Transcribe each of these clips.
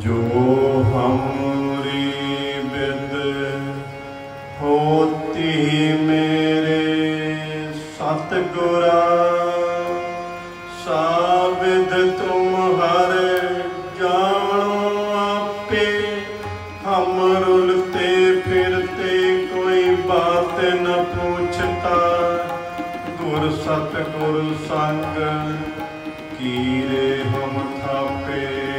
ਜੋ ਹਮਰੀ ਮੇਰੇ ਸਤਗੁਰਾ ਸਾਬਿਦ ਰੁਲਤੇ ਫਿਰਤੇ ਕੋਈ ਬਾਤ ਨ ਪੁੱਛਤਾ। ਗੁਰ ਸਤਗੁਰ ਸੰਗ ਕੀਰੇ ਹਮ ਥਾਪੇ।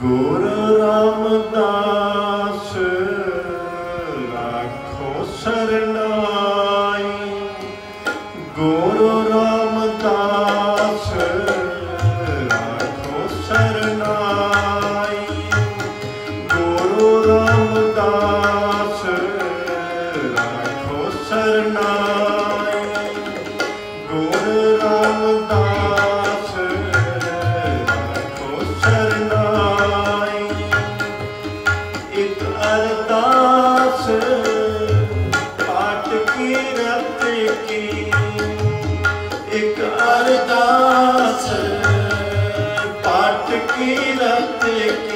Guru Ramadas ਕਾਲਿਦਾਸ ਪਾਠ ਕੀ ਰਤ ਕੀ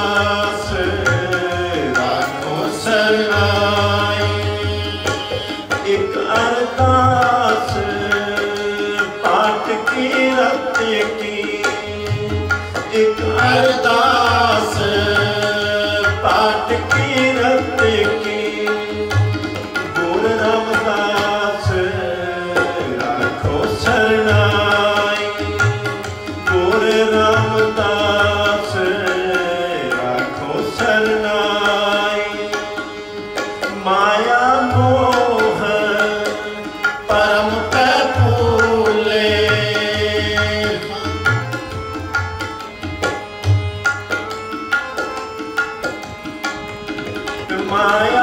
ਇੱਕ ਅਰਦਾਸ ਪਾਠ my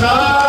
Chara!